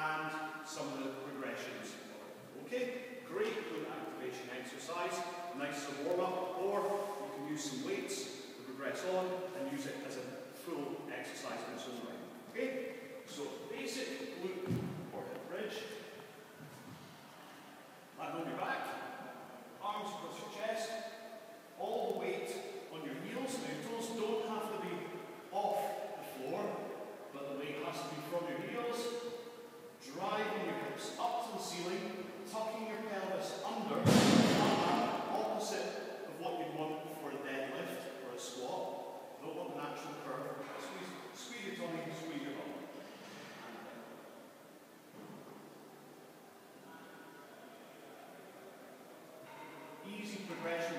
and some of the progressions. Okay, great, good activation exercise, nice to warm up, or you can use some weights to progress on and use it as a full exercise in its own right. Okay, so basic glute or hip bridge. Land on your back, arms across your chest, all the weight on your heels. Now your toes don't have to be off the floor, but the weight has to be from your heels driving your hips up to the ceiling, tucking your pelvis under, opposite of what you'd want for a deadlift or a squat. Don't want the natural curve. Squeeze, squeeze your tummy, squeeze your bum. Easy progression